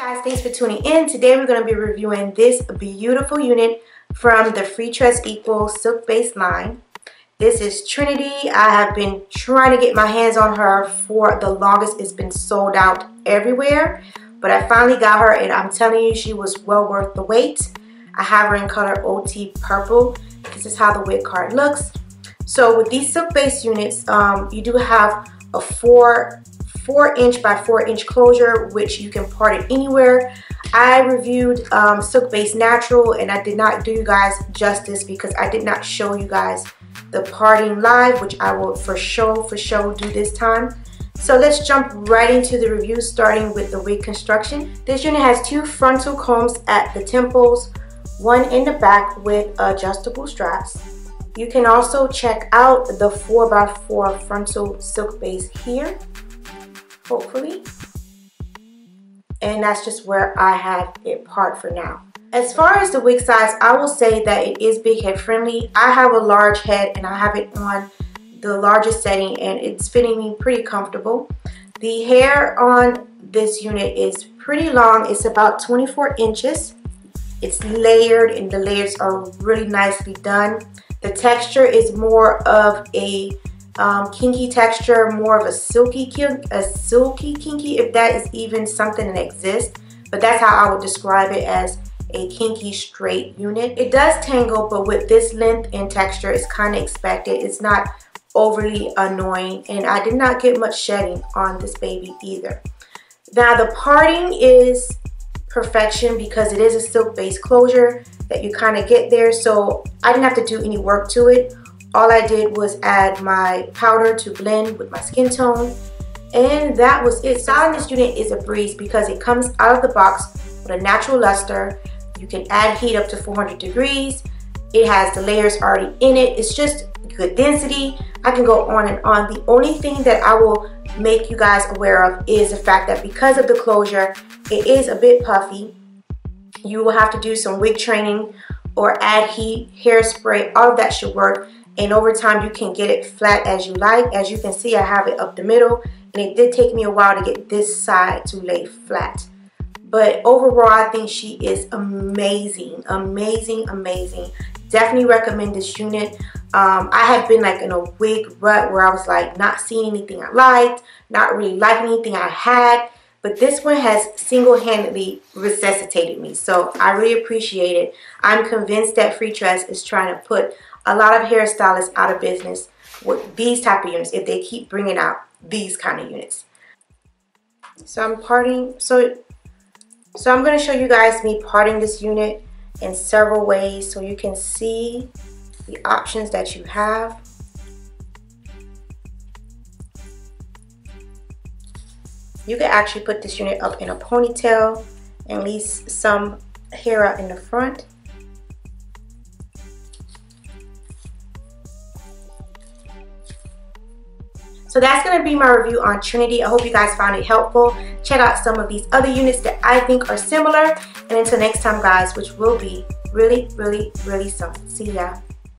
guys, thanks for tuning in. Today we're going to be reviewing this beautiful unit from the Freetress Equal Silk Base line. This is Trinity. I have been trying to get my hands on her for the longest. It's been sold out everywhere, but I finally got her and I'm telling you she was well worth the wait. I have her in color OT Purple. This is how the wig card looks. So with these silk base units, um, you do have a four, four inch by four inch closure, which you can part it anywhere. I reviewed um, Silk Base Natural and I did not do you guys justice because I did not show you guys the parting live, which I will for sure, for sure do this time. So let's jump right into the review starting with the wig construction. This unit has two frontal combs at the temples, one in the back with adjustable straps. You can also check out the 4x4 frontal silk base here, hopefully. And that's just where I have it part for now. As far as the wig size, I will say that it is big head friendly. I have a large head and I have it on the largest setting and it's fitting me pretty comfortable. The hair on this unit is pretty long. It's about 24 inches. It's layered and the layers are really nicely done. The texture is more of a um, kinky texture, more of a silky, a silky kinky, if that is even something that exists. But that's how I would describe it as a kinky straight unit. It does tangle, but with this length and texture, it's kind of expected. It's not overly annoying, and I did not get much shedding on this baby either. Now the parting is perfection because it is a silk base closure that you kind of get there. So I didn't have to do any work to it. All I did was add my powder to blend with my skin tone. And that was it. Styling this unit is a breeze because it comes out of the box with a natural luster. You can add heat up to 400 degrees. It has the layers already in it. It's just good density. I can go on and on. The only thing that I will make you guys aware of is the fact that because of the closure, it is a bit puffy. You will have to do some wig training or add heat, hairspray, all of that should work. And over time, you can get it flat as you like. As you can see, I have it up the middle. And it did take me a while to get this side to lay flat. But overall, I think she is amazing, amazing, amazing. Definitely recommend this unit. Um, I have been like in a wig rut where I was like not seeing anything I liked, not really liking anything I had. But this one has single-handedly resuscitated me. So I really appreciate it. I'm convinced that Freetress is trying to put a lot of hairstylists out of business with these type of units if they keep bringing out these kind of units. So I'm parting, so, so I'm going to show you guys me parting this unit in several ways so you can see the options that you have. You can actually put this unit up in a ponytail and leave some hair out in the front. So that's going to be my review on Trinity. I hope you guys found it helpful. Check out some of these other units that I think are similar. And until next time, guys, which will be really, really, really soon. See ya.